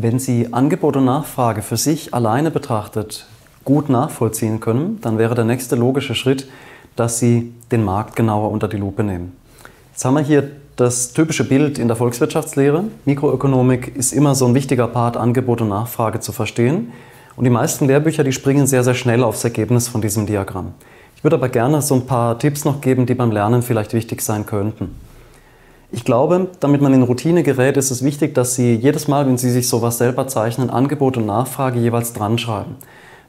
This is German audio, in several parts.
Wenn Sie Angebot und Nachfrage für sich alleine betrachtet gut nachvollziehen können, dann wäre der nächste logische Schritt, dass Sie den Markt genauer unter die Lupe nehmen. Jetzt haben wir hier das typische Bild in der Volkswirtschaftslehre. Mikroökonomik ist immer so ein wichtiger Part, Angebot und Nachfrage zu verstehen. Und die meisten Lehrbücher, die springen sehr, sehr schnell aufs Ergebnis von diesem Diagramm. Ich würde aber gerne so ein paar Tipps noch geben, die beim Lernen vielleicht wichtig sein könnten. Ich glaube, damit man in Routine gerät, ist es wichtig, dass Sie jedes Mal, wenn Sie sich sowas selber zeichnen, Angebot und Nachfrage jeweils dran schreiben.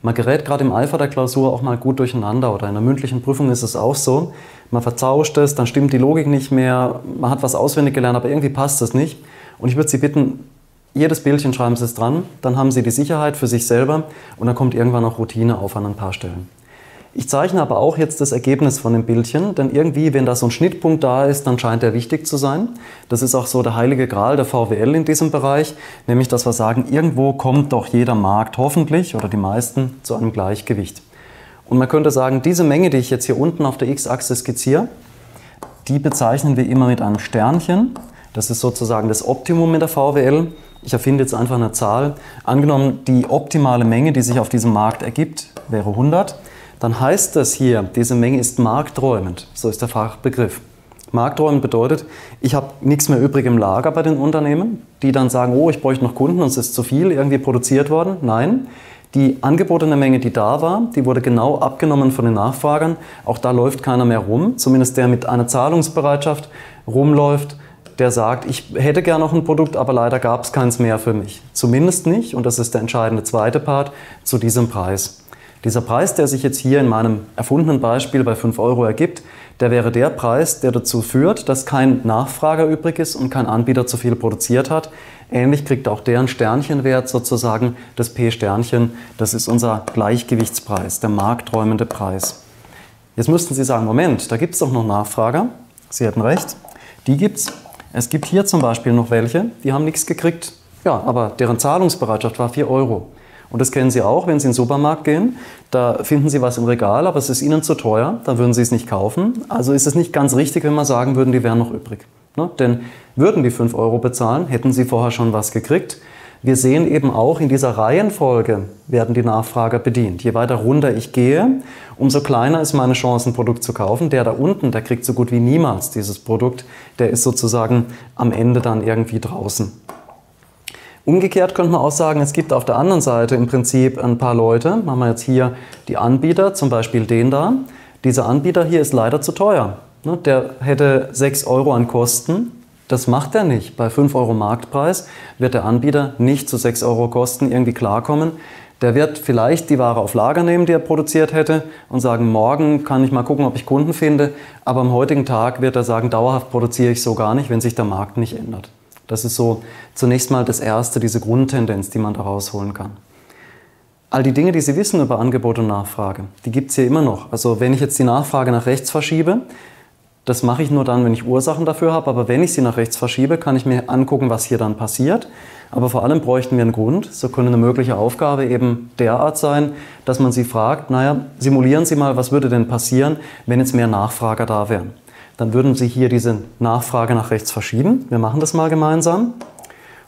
Man gerät gerade im Eifer der Klausur auch mal gut durcheinander oder in der mündlichen Prüfung ist es auch so. Man verzauscht es, dann stimmt die Logik nicht mehr, man hat was auswendig gelernt, aber irgendwie passt es nicht. Und ich würde Sie bitten, jedes Bildchen schreiben Sie es dran, dann haben Sie die Sicherheit für sich selber und dann kommt irgendwann auch Routine auf an ein paar Stellen. Ich zeichne aber auch jetzt das Ergebnis von dem Bildchen, denn irgendwie, wenn da so ein Schnittpunkt da ist, dann scheint der wichtig zu sein. Das ist auch so der heilige Gral der VWL in diesem Bereich, nämlich dass wir sagen, irgendwo kommt doch jeder Markt hoffentlich oder die meisten zu einem Gleichgewicht. Und man könnte sagen, diese Menge, die ich jetzt hier unten auf der x-Achse skizziere, die bezeichnen wir immer mit einem Sternchen. Das ist sozusagen das Optimum in der VWL. Ich erfinde jetzt einfach eine Zahl. Angenommen, die optimale Menge, die sich auf diesem Markt ergibt, wäre 100 dann heißt das hier, diese Menge ist markträumend. So ist der Fachbegriff. Markträumend bedeutet, ich habe nichts mehr übrig im Lager bei den Unternehmen, die dann sagen, oh, ich bräuchte noch Kunden und es ist zu viel irgendwie produziert worden. Nein, die angebotene Menge, die da war, die wurde genau abgenommen von den Nachfragern. Auch da läuft keiner mehr rum, zumindest der mit einer Zahlungsbereitschaft rumläuft, der sagt, ich hätte gern noch ein Produkt, aber leider gab es keins mehr für mich. Zumindest nicht, und das ist der entscheidende zweite Part, zu diesem Preis. Dieser Preis, der sich jetzt hier in meinem erfundenen Beispiel bei 5 Euro ergibt, der wäre der Preis, der dazu führt, dass kein Nachfrager übrig ist und kein Anbieter zu viel produziert hat. Ähnlich kriegt auch der einen Sternchenwert sozusagen, das P-Sternchen, das ist unser Gleichgewichtspreis, der markträumende Preis. Jetzt müssten Sie sagen, Moment, da gibt es doch noch Nachfrager. Sie hätten recht, die gibt es. Es gibt hier zum Beispiel noch welche, die haben nichts gekriegt. Ja, aber deren Zahlungsbereitschaft war 4 Euro. Und das kennen Sie auch, wenn Sie in den Supermarkt gehen. Da finden Sie was im Regal, aber es ist Ihnen zu teuer, dann würden Sie es nicht kaufen. Also ist es nicht ganz richtig, wenn wir sagen würden, die wären noch übrig. Ne? Denn würden die 5 Euro bezahlen, hätten Sie vorher schon was gekriegt. Wir sehen eben auch in dieser Reihenfolge werden die Nachfrager bedient. Je weiter runter ich gehe, umso kleiner ist meine Chance, ein Produkt zu kaufen. Der da unten, der kriegt so gut wie niemals dieses Produkt. Der ist sozusagen am Ende dann irgendwie draußen. Umgekehrt könnte man auch sagen, es gibt auf der anderen Seite im Prinzip ein paar Leute. Machen wir jetzt hier die Anbieter, zum Beispiel den da. Dieser Anbieter hier ist leider zu teuer. Ne, der hätte 6 Euro an Kosten. Das macht er nicht. Bei 5 Euro Marktpreis wird der Anbieter nicht zu 6 Euro Kosten irgendwie klarkommen. Der wird vielleicht die Ware auf Lager nehmen, die er produziert hätte, und sagen, morgen kann ich mal gucken, ob ich Kunden finde. Aber am heutigen Tag wird er sagen, dauerhaft produziere ich so gar nicht, wenn sich der Markt nicht ändert. Das ist so zunächst mal das Erste, diese Grundtendenz, die man da rausholen kann. All die Dinge, die Sie wissen über Angebot und Nachfrage, die gibt es hier immer noch. Also wenn ich jetzt die Nachfrage nach rechts verschiebe, das mache ich nur dann, wenn ich Ursachen dafür habe, aber wenn ich sie nach rechts verschiebe, kann ich mir angucken, was hier dann passiert. Aber vor allem bräuchten wir einen Grund. So könnte eine mögliche Aufgabe eben derart sein, dass man sie fragt, naja, simulieren Sie mal, was würde denn passieren, wenn jetzt mehr Nachfrager da wären dann würden Sie hier diese Nachfrage nach rechts verschieben. Wir machen das mal gemeinsam.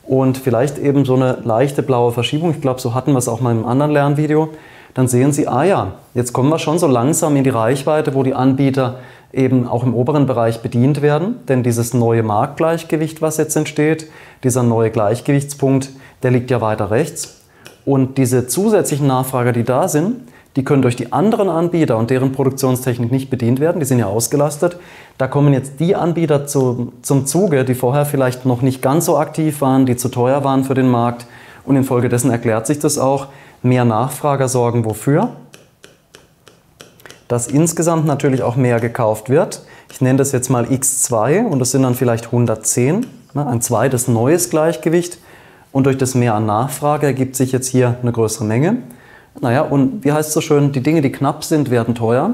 Und vielleicht eben so eine leichte blaue Verschiebung. Ich glaube, so hatten wir es auch mal im anderen Lernvideo. Dann sehen Sie, ah ja, jetzt kommen wir schon so langsam in die Reichweite, wo die Anbieter eben auch im oberen Bereich bedient werden. Denn dieses neue Marktgleichgewicht, was jetzt entsteht, dieser neue Gleichgewichtspunkt, der liegt ja weiter rechts. Und diese zusätzlichen Nachfrager, die da sind, die können durch die anderen Anbieter und deren Produktionstechnik nicht bedient werden, die sind ja ausgelastet. Da kommen jetzt die Anbieter zu, zum Zuge, die vorher vielleicht noch nicht ganz so aktiv waren, die zu teuer waren für den Markt. Und infolgedessen erklärt sich das auch, mehr Nachfrager sorgen wofür? Dass insgesamt natürlich auch mehr gekauft wird. Ich nenne das jetzt mal x2 und das sind dann vielleicht 110, ne, ein zweites neues Gleichgewicht. Und durch das Mehr an Nachfrage ergibt sich jetzt hier eine größere Menge. Naja, und wie heißt es so schön, die Dinge, die knapp sind, werden teuer.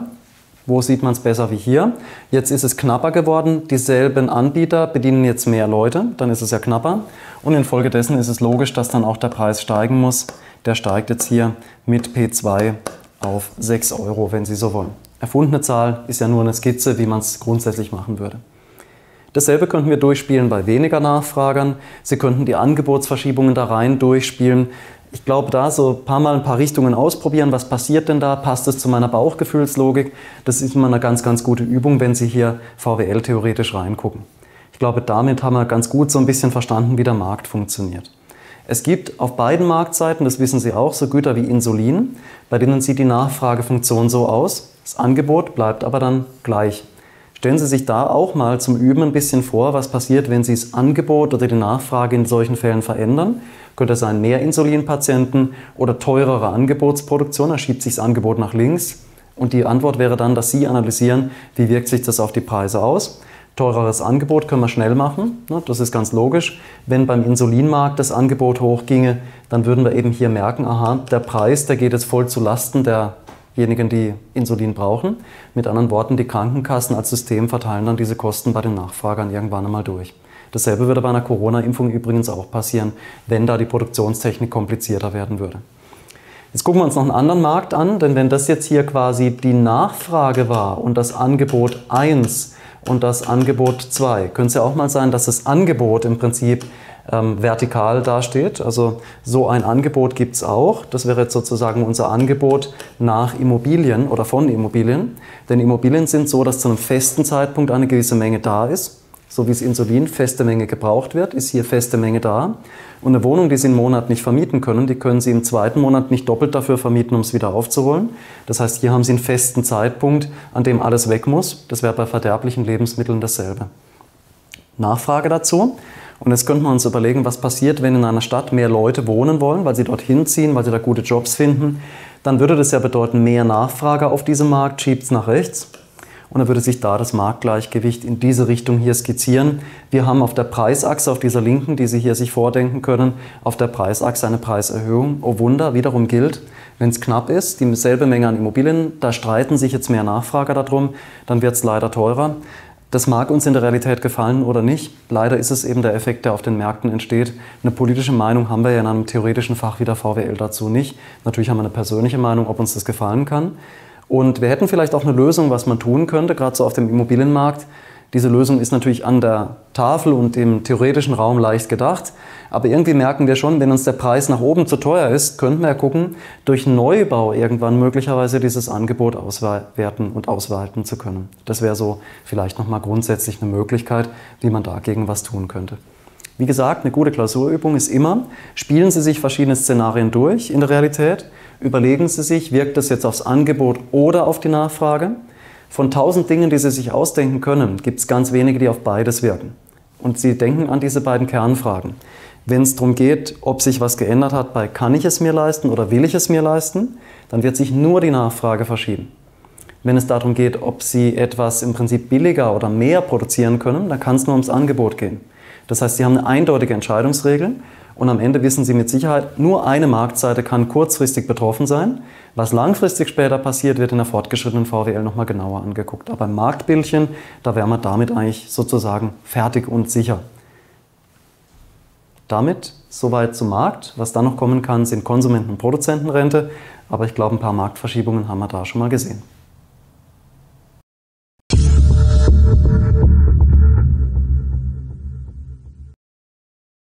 Wo sieht man es besser wie hier? Jetzt ist es knapper geworden. Dieselben Anbieter bedienen jetzt mehr Leute, dann ist es ja knapper. Und infolgedessen ist es logisch, dass dann auch der Preis steigen muss. Der steigt jetzt hier mit P2 auf 6 Euro, wenn Sie so wollen. Erfundene Zahl ist ja nur eine Skizze, wie man es grundsätzlich machen würde. Dasselbe könnten wir durchspielen bei weniger Nachfragern. Sie könnten die Angebotsverschiebungen da rein durchspielen. Ich glaube, da so ein paar Mal ein paar Richtungen ausprobieren. Was passiert denn da? Passt es zu meiner Bauchgefühlslogik? Das ist immer eine ganz, ganz gute Übung, wenn Sie hier VWL theoretisch reingucken. Ich glaube, damit haben wir ganz gut so ein bisschen verstanden, wie der Markt funktioniert. Es gibt auf beiden Marktseiten, das wissen Sie auch, so Güter wie Insulin, bei denen sieht die Nachfragefunktion so aus. Das Angebot bleibt aber dann gleich. Stellen Sie sich da auch mal zum Üben ein bisschen vor, was passiert, wenn Sie das Angebot oder die Nachfrage in solchen Fällen verändern. Könnte es sein, mehr Insulinpatienten oder teurere Angebotsproduktion, da schiebt sich das Angebot nach links. Und die Antwort wäre dann, dass Sie analysieren, wie wirkt sich das auf die Preise aus. Teureres Angebot können wir schnell machen, ne, das ist ganz logisch. Wenn beim Insulinmarkt das Angebot hochginge, dann würden wir eben hier merken, aha, der Preis, der geht jetzt voll zu Lasten der diejenigen, die Insulin brauchen. Mit anderen Worten, die Krankenkassen als System verteilen dann diese Kosten bei den Nachfragern irgendwann einmal durch. Dasselbe würde bei einer Corona-Impfung übrigens auch passieren, wenn da die Produktionstechnik komplizierter werden würde. Jetzt gucken wir uns noch einen anderen Markt an, denn wenn das jetzt hier quasi die Nachfrage war und das Angebot 1 und das Angebot 2, könnte es ja auch mal sein, dass das Angebot im Prinzip ähm, vertikal dasteht. Also so ein Angebot gibt es auch. Das wäre jetzt sozusagen unser Angebot nach Immobilien oder von Immobilien. Denn Immobilien sind so, dass zu einem festen Zeitpunkt eine gewisse Menge da ist. So wie das Insulin feste Menge gebraucht wird, ist hier feste Menge da. Und eine Wohnung, die Sie im Monat nicht vermieten können, die können Sie im zweiten Monat nicht doppelt dafür vermieten, um es wieder aufzuholen. Das heißt, hier haben Sie einen festen Zeitpunkt, an dem alles weg muss. Das wäre bei verderblichen Lebensmitteln dasselbe. Nachfrage dazu. Und jetzt könnten wir uns überlegen, was passiert, wenn in einer Stadt mehr Leute wohnen wollen, weil sie dorthin ziehen, weil sie da gute Jobs finden. Dann würde das ja bedeuten, mehr Nachfrage auf diesem Markt schiebt es nach rechts. Und dann würde sich da das Marktgleichgewicht in diese Richtung hier skizzieren. Wir haben auf der Preisachse, auf dieser linken, die Sie hier sich vordenken können, auf der Preisachse eine Preiserhöhung. Oh Wunder, wiederum gilt, wenn es knapp ist, dieselbe Menge an Immobilien, da streiten sich jetzt mehr Nachfrager darum, dann wird es leider teurer. Das mag uns in der Realität gefallen oder nicht. Leider ist es eben der Effekt, der auf den Märkten entsteht. Eine politische Meinung haben wir ja in einem theoretischen Fach wie der VWL dazu nicht. Natürlich haben wir eine persönliche Meinung, ob uns das gefallen kann. Und wir hätten vielleicht auch eine Lösung, was man tun könnte, gerade so auf dem Immobilienmarkt. Diese Lösung ist natürlich an der Tafel und im theoretischen Raum leicht gedacht. Aber irgendwie merken wir schon, wenn uns der Preis nach oben zu teuer ist, könnten wir ja gucken, durch Neubau irgendwann möglicherweise dieses Angebot auswerten und ausweiten zu können. Das wäre so vielleicht nochmal grundsätzlich eine Möglichkeit, wie man dagegen was tun könnte. Wie gesagt, eine gute Klausurübung ist immer, spielen Sie sich verschiedene Szenarien durch in der Realität, überlegen Sie sich, wirkt das jetzt aufs Angebot oder auf die Nachfrage. Von tausend Dingen, die Sie sich ausdenken können, gibt es ganz wenige, die auf beides wirken. Und Sie denken an diese beiden Kernfragen. Wenn es darum geht, ob sich was geändert hat bei kann ich es mir leisten oder will ich es mir leisten, dann wird sich nur die Nachfrage verschieben. Wenn es darum geht, ob Sie etwas im Prinzip billiger oder mehr produzieren können, dann kann es nur ums Angebot gehen. Das heißt, Sie haben eine eindeutige Entscheidungsregel und am Ende wissen Sie mit Sicherheit, nur eine Marktseite kann kurzfristig betroffen sein. Was langfristig später passiert, wird in der fortgeschrittenen VWL nochmal genauer angeguckt. Aber beim Marktbildchen, da wären wir damit eigentlich sozusagen fertig und sicher. Damit soweit zum Markt. Was dann noch kommen kann, sind Konsumenten- und Produzentenrente. Aber ich glaube, ein paar Marktverschiebungen haben wir da schon mal gesehen.